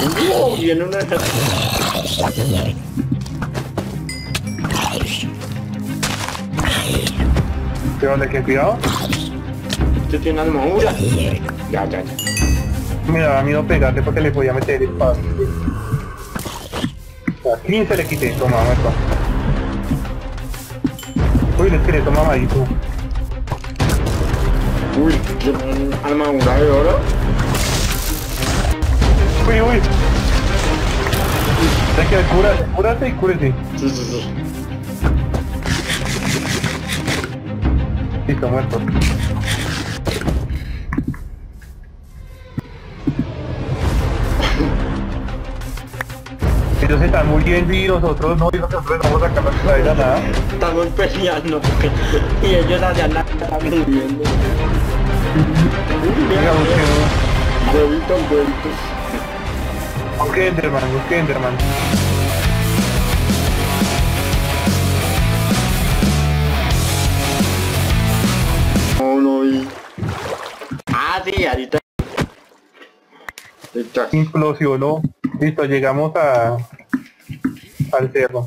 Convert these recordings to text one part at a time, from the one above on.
¡Wow! Viene una ¿Qué onda? ¿Qué cuidado? Este tiene armadura. Ya, ya, ya. Me daba miedo pegarle porque le podía meter el espacio. A 15 le quité, toma, muerto. Uy, el esqueleto mamadito. Uy, armadura de oro. Uy, uy. Que cúrate, cúrate y cúrate. Sí, sí, sí. Listo, muerto. Ellos están muriendo y nosotros no, y nosotros no vamos a sacar la ciudadela nada. Estamos peleando. Y ellos allá la están viviendo. Busque Enderman, busque Enderman. Ah, sí, ahorita... Implosionó. Listo, llegamos a al cerro.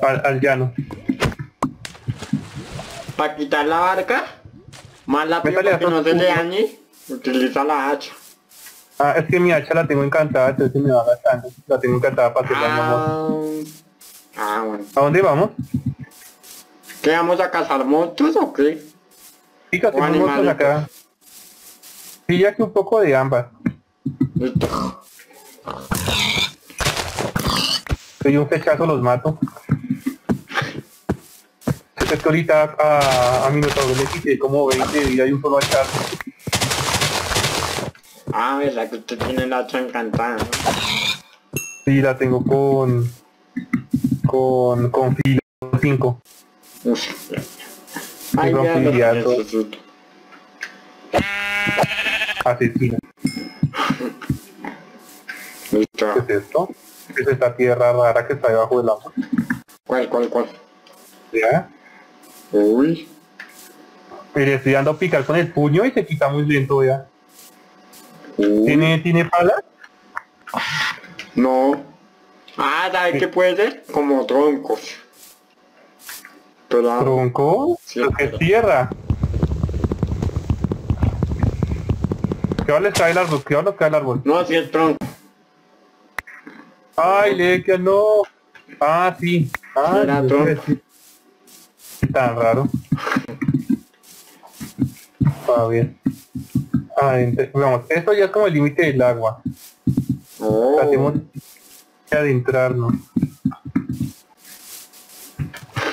Al, al llano. Para quitar la barca, más para que no se dañe, utiliza la hacha. Ah, es que mi hacha la tengo encantada, entonces me va gastando. La tengo encantada para hacerla Ah, ah, bueno. ¿A dónde vamos? ¿Qué vamos a cazar monstruos o qué? O tenemos monstruos acá. Pilla que un poco de ambas. Soy un fechazo, los mato. Es que ahorita a, a Minotauro le quité como 20 de vida y un solo hachazo. Ah, verdad que usted tiene la hacha encantada. Sí, la tengo con... Con... Con filo 5. Uf. Ay, afiliado. necesito. Asesino. Listo. ¿Qué es esto? Es esta tierra rara que está debajo del agua. ¿Cuál, cuál, cuál? ¿Ya? Uy. Mire, estoy dando a picar con el puño y se quita muy lento ya. ¿Tiene, ¿tiene pala? No. Ah, ¿sabes qué puede ser? Como troncos. Pero ¿Tronco? Sí, que es pero- tierra. ¿Qué vale cae el árbol? ¿Qué vale cae el árbol? no, si es tronco. Ay, Lequia, no. Ah, sí. Ah, Era tronco. Tan raro. Ah, bien. Ah, ente- vamos, esto ya es como el límite del agua. Oh. Tratemos de adentrarnos.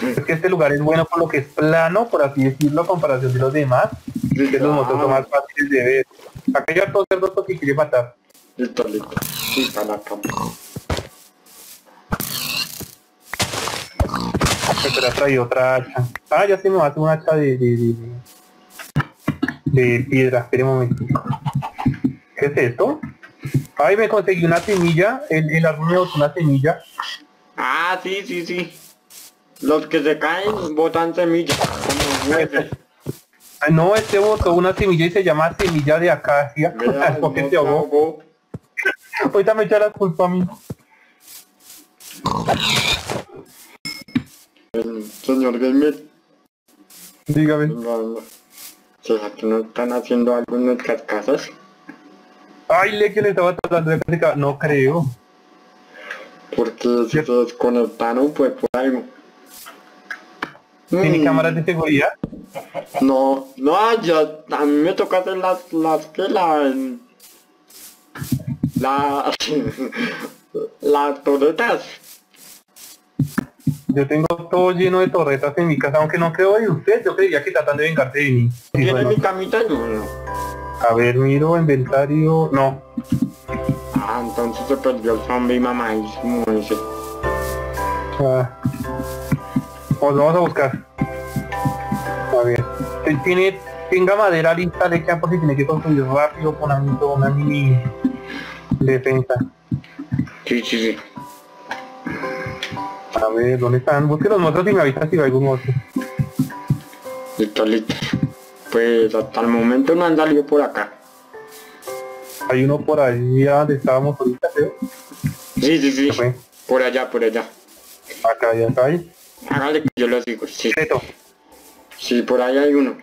Es que este lugar es bueno por lo que es plano, por así decirlo, a comparación de los demás. Que los motos son más fáciles de ver. Acá hay hartos cerdos porque quiere matar. Listo, listo. Sí, para la cama. Pero trae otra hacha. Ah, ya se me va a hacer una hacha de, de, de, de piedra. Espera un momentito. ¿Qué es esto? Ay, me conseguí una semilla. El, el una semilla. Ah, sí, sí, sí. Los que se caen botan semillas. Como nueces. Ay, no, este botó una semilla y se llama semilla de acacia. Vea, ¿Por qué no te ahogó? Ahorita me echa la culpa a mí. El señor gamer. Dígame. venga. ¿Será que no están haciendo algo en nuestras casas? Ay, le que le estaba tratando de casi- No creo. Porque si se desconectaron fue por algo. ¿Tiene Mm, cámaras de seguridad? No, no, yo, a mí me toca hacer las, las que la... La... las torretas. Yo tengo todo lleno de torretas en mi casa, aunque no creo de usted. Yo creía que tratan de vengarse de mí. ¿Tiene bueno. mi camita? A ver, miro, inventario. No. Ah, entonces se perdió el zombie mamadísimo ese. Ah. Pues vamos a buscar. A ver. Él Tiene, tenga madera lista, le queda por si tiene que construir rápido con una, una mini defensa. Sí, sí, sí. A ver, ¿dónde están? Busque los monstruos y me avisa si hay algún otro. Listo, listo. Pues hasta el momento no han salido por acá. Hay uno por ahí donde estábamos ahorita, creo. Sí, sí, sí. Por allá, por allá. Acá y acá hay. Hágale que yo lo digo. Sí, Secreto. sí, por ahí hay uno.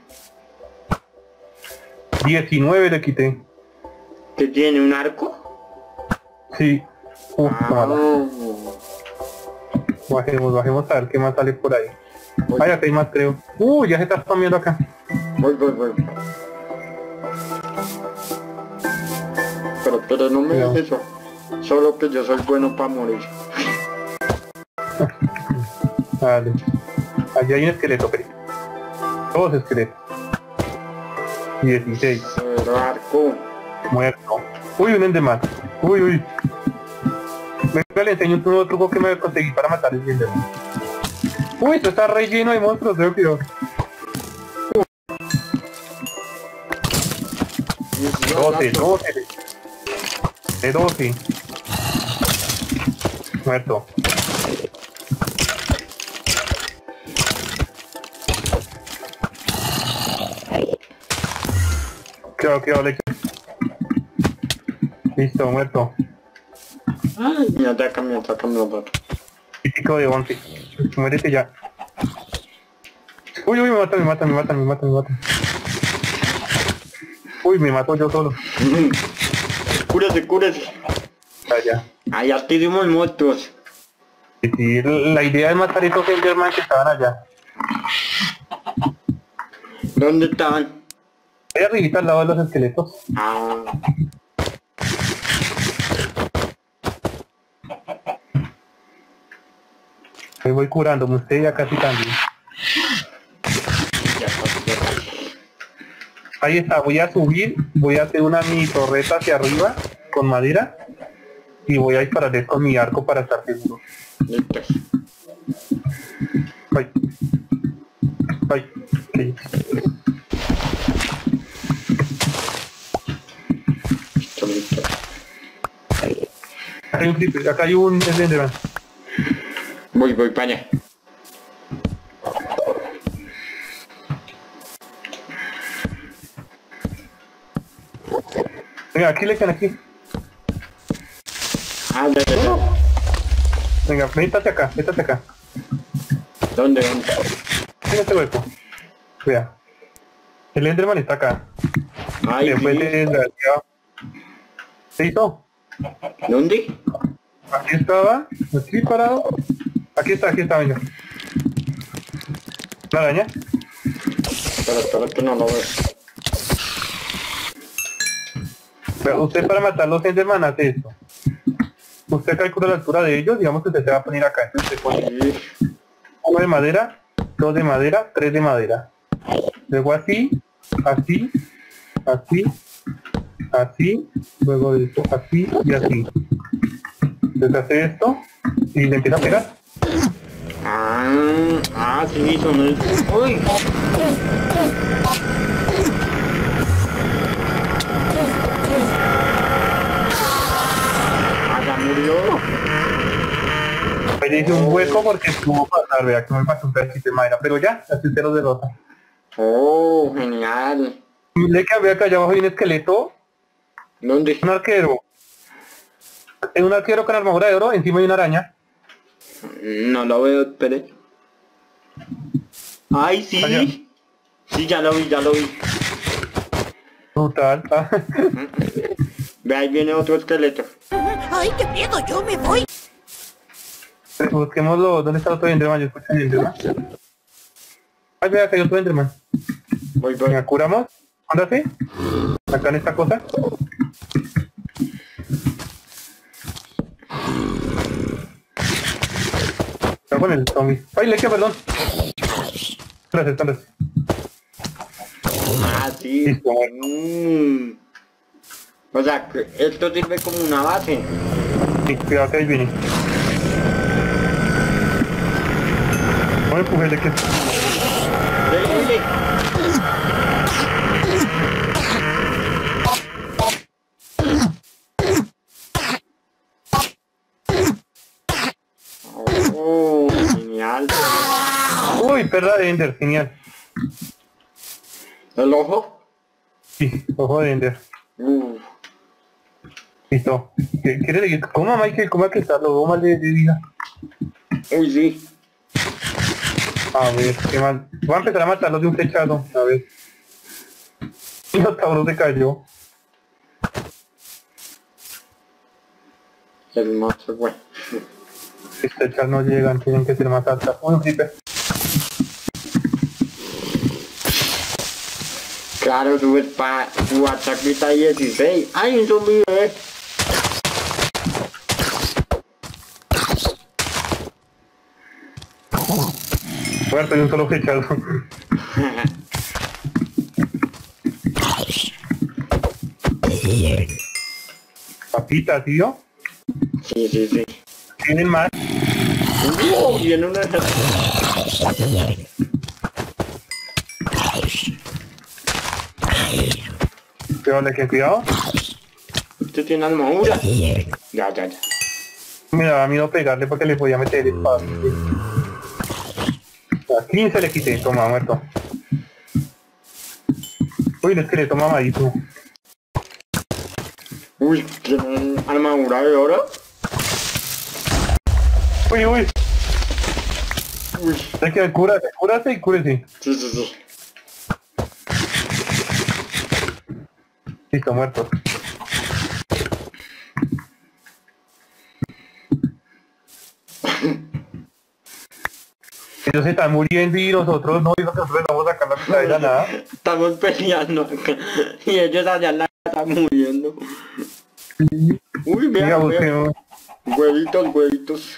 19 le quité. ¿Que tiene un arco? Sí. Uf, Ah. Bajemos, bajemos a ver qué más sale por ahí. Ay, acá hay más creo. Uh, ya se está comiendo acá. voy, voy, voy. Pero, pero no me digas eso. Solo que yo soy bueno para morir. Vale. Allí hay un esqueleto, pero. Dos esqueletos. 16. Pero arco. Muerto. Uy, un enderman. Uy, uy. Venga, le enseño un nuevo que me conseguí para matar el enderman. Uy, esto está re lleno de monstruos, que yo. 12, 12. De 12. Muerto. Quedó, quedó, leche. Listo, muerto. Ay, me ataca, me ataca, me ataca. Típico de 11. Muérete ya. Uy, uy, me matan, me matan, me matan, me matan, me matan. Uy, me mató yo solo. cúrese, cúrese. Ya, ya. Ah, ya tenemos muertos. Y sí, la idea es matar a esos Enderman que estaban allá. ¿Dónde estaban? Ahí arribita al lado de los esqueletos. Ah, Me voy curando, usted ya casi también. Ahí está, voy a subir, voy a hacer una mini torreta hacia arriba con madera y voy a dispararle con mi arco para estar seguro. Listo. Listo. Acá hay un acá hay un Enderman. Voy, para allá. Venga, aquí le quedan aquí. Ah, ya, ya, ya. Venga, métate acá, métate acá. ¿Dónde, dónde? En este hueco. Vea. El Enderman está acá. Ay, Después sí. de la... ¿Se hizo? ¿Dónde? Aquí estaba, aquí parado. Aquí está, aquí está, venga. ¿La araña? Espera, espera que no lo veo. Pero usted para matar los Enderman hace esto. Usted calcula la altura de ellos, digamos que usted se va a poner acá. Entonces pone uno de madera, dos de madera, tres de madera. Luego así, así, así, así, luego de esto, así y así. Entonces hace esto y le empieza a pegar. Ah, ah, sí, son el... Uy. Ah, ya murió. Le hice un hueco porque estuvo pasar, vea que me falta un pedacito de madera, pero ya, así usted los derrota. Oh, genial. Le que había acá allá abajo hay un esqueleto, ¿Dónde? un arquero. Es un arquero con armadura de oro, encima hay una araña. No lo veo, espere. Ay, sí. Allá. Sí, ya lo vi, ya lo vi. Brutal. ah. Ve, ahí viene otro esqueleto. ¡Ay, qué miedo! ¡Yo me voy! Busquémoslo, ¿dónde está el otro Enderman? Yo escucho el Enderman. Ay, vea hay otro Enderman. Voy, voy. Venga, curamos. Ándate. Acá en esta cosa. Con el zombie. Ay, leche, perdón. Gracias, gracias. Ah, sí. Listo. Mm. O sea, esto sirve como una base. Sí, cuidado que ahí viene. No me empujes, leche. Dele, dele. Oh, genial. Uy, perra de Ender, genial. ¿El ojo? Sí, ojo de Ender. Uf. Listo. ¿Qué- ¿Quieres seguir? Coma Michael, coma que está, lo veo mal de, vida. Uy, sí. A ver, qué mal. Voy a empezar a matarlos de un flechazo. A ver. Y los cabros se cayó. El macho, güey. Estas no llegan, tienen que ser más altas. Un creeper. Claro, subes pa tu chaquita 16. ¡Ay, un zombie, eh! Muerto de un solo flechazo. Papita, tío. sí, sí, sí. Tienen más. ¡Oh! Viene una... Pero le que cuidado. Usted tiene armadura. Ya, ya, ya. Me daba miedo pegarle porque le podía meter el espacio. A 15 le quité, toma, muerto. Uy, el esqueleto mamadísimo. Uy, ¿tiene armadura de oro? Uy, uy, Uy, hay que cúrate, cúrate y cúrese. sí, sí, sí. Listo, muerto. Ellos se están muriendo y nosotros no, y nosotros vamos a sacar la mitad de la nada. Estamos peleando acá. Y ellos allá la están muriendo. Uy, vean. Huevitos, huevitos.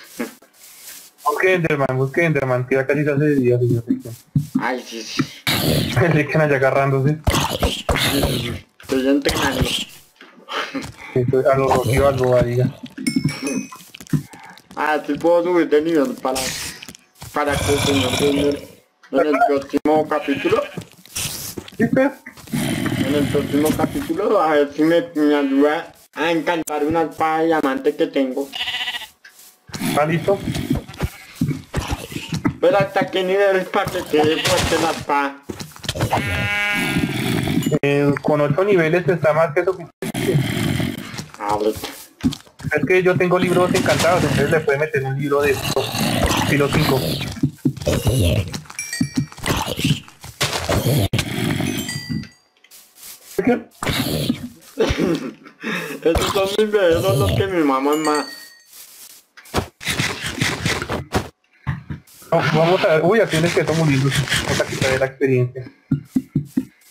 busque Enderman, busque Enderman, que ya casi se hace de día, señor. Ay, sí, sí. Se quedan allá agarrándose. Estoy entrenando. Eso, A lo rocío, algo, diga. Ah, sí puedo subir de nivel para, para que el señor Gamer en el próximo capítulo, ¿Sí, pues? en el próximo capítulo, a ver si me, me ayuda a encantar una espada de diamante que tengo. ¿Está listo? Pero hasta qué nivel es para que quede fuerte la espada. Eh, con 8 niveles está más que suficiente. Ah. Es que yo tengo libros encantados, entonces le puede meter un libro de esto, estilo 5. Esos son mis bebés, son los que mi mamá más. vamos a ver, uy, aquí tienes que estar muriendo, vamos a quitarle la experiencia.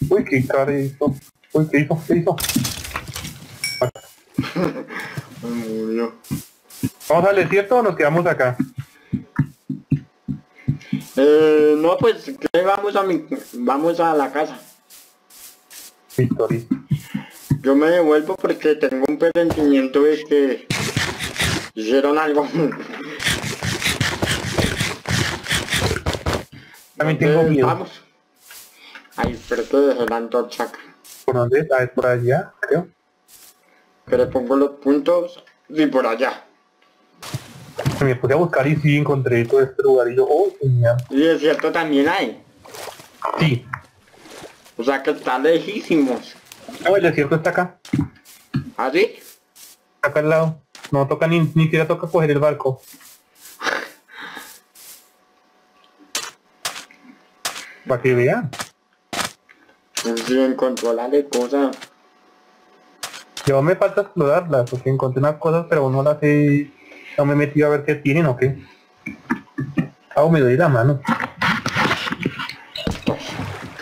Uy, qué cara hizo. Uy, ¿qué hizo? ¿Qué hizo? Me murió. ¿Vamos al desierto o nos quedamos acá? Eh, no, pues, ¿qué? vamos a mi, vamos a la casa. Listo. Yo me devuelvo porque tengo un presentimiento de que hicieron algo. También tengo miedo. Vamos. Ay, pero que dejé la antorcha acá. ¿Por dónde está? ¿Es por allá? Creo. Le pongo los puntos y por allá. Me puse a buscar y sí encontré todo este lugar y yo, oh, genial. Y desierto también hay. Sí. O sea que está lejísimos. No, el desierto está acá. ¿Así? Está acá al lado. No toca ni, ni siquiera toca coger el barco. Para que vean. La de cosas. Yo me falta explorarlas, porque encontré unas cosas, pero no las he... No me he metido a ver qué tienen o qué. Ah, me doy la mano.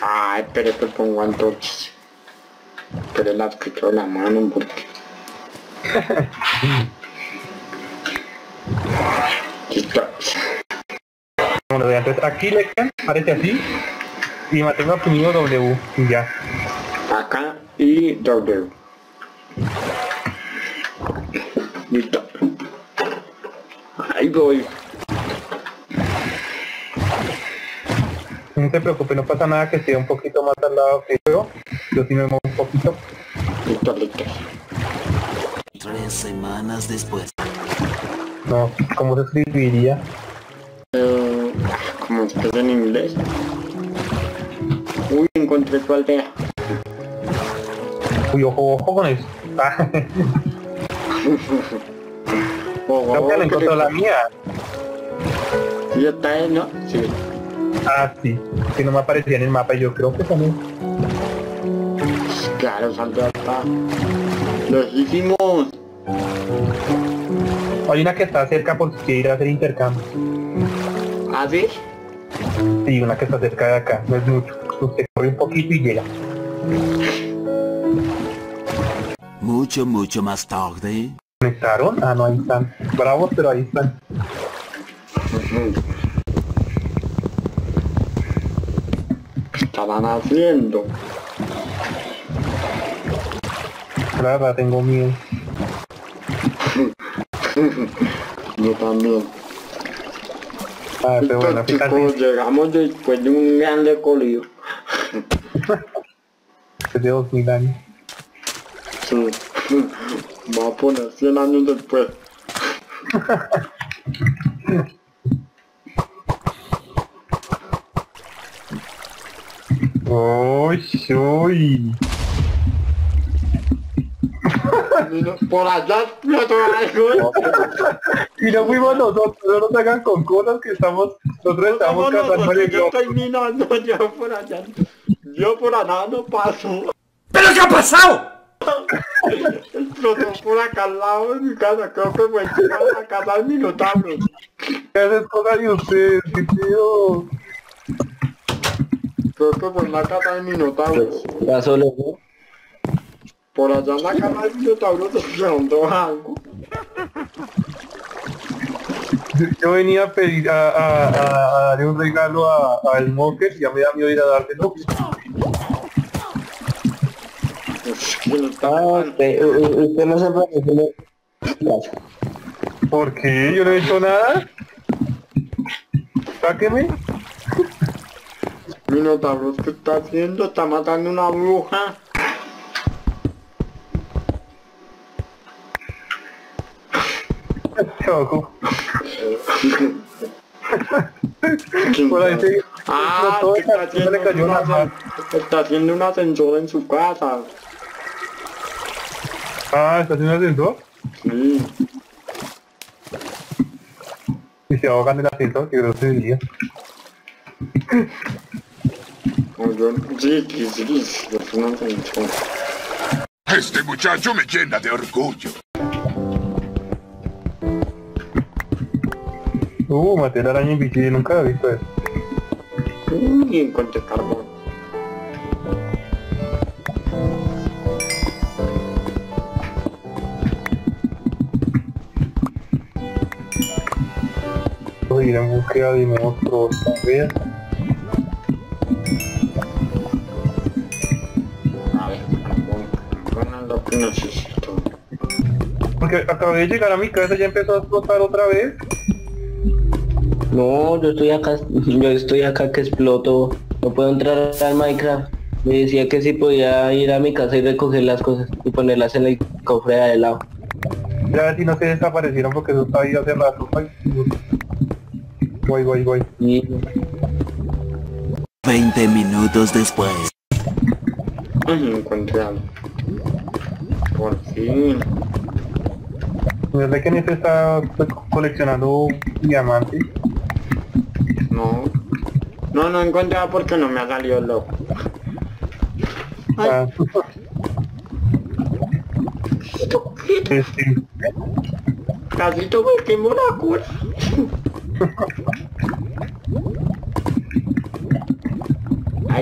Ay, pero que pongo antorchas. Pero las quito la mano porque... Listo. Bueno, entonces aquí le quedan, parece así. Y mantengo oprimido W. Y ya. Acá y W. Listo. Ahí voy. No se preocupe, no pasa nada que esté un poquito más al lado que yo. Yo sí me muevo un poquito. Listo, listo. Tres semanas después. No, ¿cómo se escribiría? Eh, ¿Cómo es que es en inglés? Uy, encontré tu aldea. Uy, ojo, ojo con eso. Oh, Creo que le encontró la mía. Sí, está ahí, ¿no? Sí. Ah, sí. Que no me aparecía en el mapa. Yo creo que también. Claro, Santiago está. Lejísimos. Hay una que está cerca por si quiere ir a hacer intercambio. ¿Ah, sí? Sí, una que está cerca de acá. No es mucho. Usted corre un poquito y llega. Mucho, mucho más tarde. ¿Conectaron? Ah, no, ahí están. Bravos, pero ahí están. ¿Qué estaban haciendo? La verdad, tengo miedo. Yo también. Ah, pero bueno, Estos fíjate, chicos llegamos después de un gran recorrido. Es de 2000 años. Sí. Va a poner 100 años después. Uy, uy. Por allá explotó algo. Y no fuimos nosotros, no nos hagan con cosas que estamos, nosotros estamos cazando yo estoy minando, yo por allá. Yo por allá no paso. ¿Pero qué ha pasado? Explotó por acá al lado de mi casa. Creo que fue encima de la casa del Minotauro. ¿Qué haces cosas de ustedes? ¿Qué tío? Creo que fue en la casa del Minotauro. Pasó luego. Por allá en la casa del Minotauro se preguntó algo. Yo venía a pedir a, a, a- a darle un regalo a, a el Smoker y ya me da miedo ir a dárselo. Pues, ¿quién está Ah, usted, no se. ¿Por qué? Yo no he hecho nada. Sáqueme. Minotauro, ¿qué está haciendo? Está matando una bruja. Choco. ¿Quién Por ahí se... Ah, está haciendo, le cayó un una está haciendo un ascensor en su casa. Ah, ¿está haciendo ascensor? Sí. Y se ahogan en el ascensor, que grosería. O yo, sí, sí, sí, sí, es un ascensor. Este muchacho me llena de orgullo. Uh, maté la araña invisible, nunca había visto eso. Uy, encontré carbón. Ir en búsqueda de monstruos. A ver, necesito. Porque acabé de llegar a mi casa y ya empezó a explotar otra vez. No, yo estoy acá, yo estoy acá que exploto. No puedo entrar al Minecraft. Me decía que si podía ir a mi casa y recoger las cosas y ponerlas en el cofre de al lado. Ya si no se desaparecieron porque eso estaba ahí hace rato. Ay, Guay, guay, guay. Y 20 minutos después. Ay, encontré algo. Por fin. Desde que Nete está pues, coleccionando diamantes. No. No, no encontré porque no me ha salido loco. Ah, este, Casi tuve que la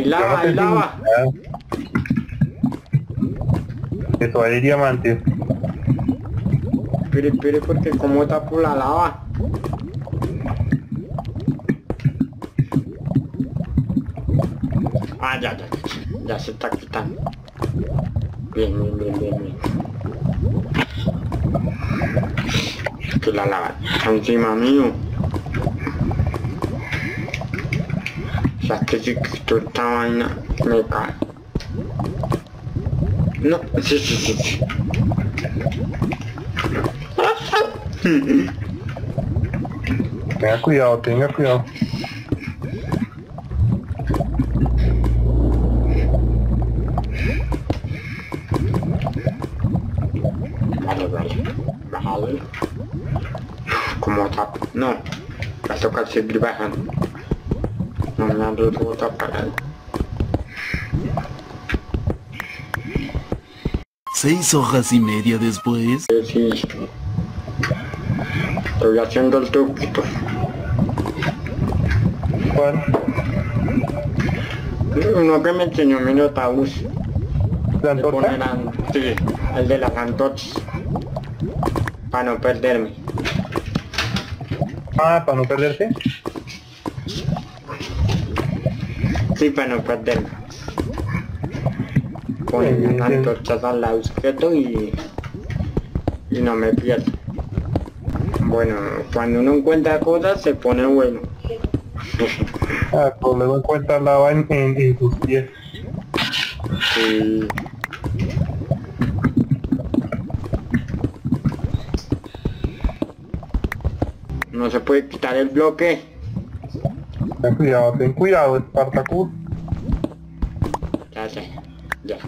Ahí lava, ahí lava. Eso hay diamantes. Espere, espere, porque como está por la lava. Ah, ya, ya, ya, ya se está quitando. Bien, bien, bien, bien, bien. Que la lava está encima mío. O sea, que si quito esta vaina, me cae. No, sí, sí, sí, sí. Tenga cuidado, tenga cuidado. Vale, vale. Como tap. No. La toca seguir bajando. Seis hojas y media después. Sí. Estoy haciendo el truquito. ¿Cuál? Uno que me enseñó mi notabús. ¿La antorcha? Sí, el de las antorchas. Para no perderme. Ah, para no perderse. Sí, para no perderme. Poner Sí, las sí. antorchas al lado izquierdo y, y no me pierdo. Bueno, cuando uno encuentra cosas se pone bueno. Ah, pues luego encuentras lava en, en, en tus pies. Sí. No se puede quitar el bloque. Ten cuidado, ten cuidado, Spartacus. Ya. Ya.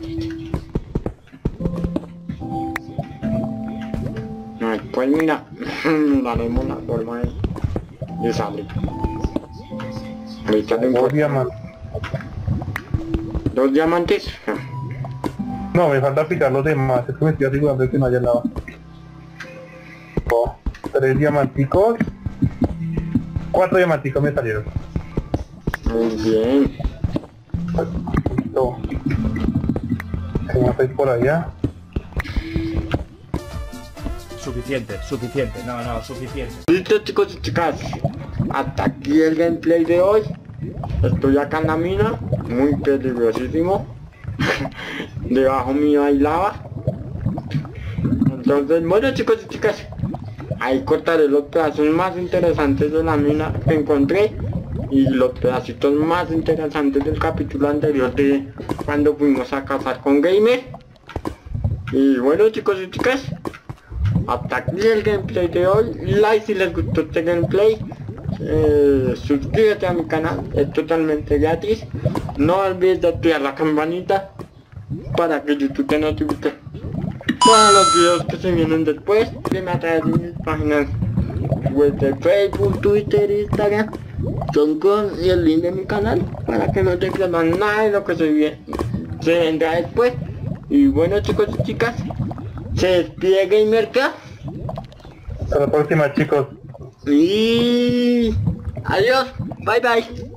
No, después mira, miraremos la forma de, de salir. Ahorita lo Dos diamantes. Dos diamantes. No, me falta picar los demás, es que me estoy asegurando que no haya lava. Oh, tres diamanticos. Cuatro diamanticos me salieron. Muy bien. Listo. ¿Qué más hay por allá? Suficiente, suficiente, no, no, suficiente. Listo chicos y chicas, hasta aquí el gameplay de hoy. Estoy acá en la mina, muy peligrosísimo. Debajo mío hay lava. Entonces, bueno chicos y chicas, ahí cortaré los pedazos más interesantes de la mina que encontré y los pedacitos más interesantes del capítulo anterior de cuando fuimos a cazar con Gamer. Y bueno chicos y chicas, hasta aquí el gameplay de hoy. Like si les gustó este gameplay. Eh, suscríbete a mi canal, es totalmente gratis. No olvides de activar la campanita para que YouTube te notifique todos los videos que se vienen después. Sígueme a través de mis páginas web de Facebook, Twitter, Instagram, con y el link de mi canal para que no te pierdas nada de lo que se, se vendrá después. Y bueno chicos y chicas, se despide GamerCast Hasta la próxima chicos. y adiós, bye bye.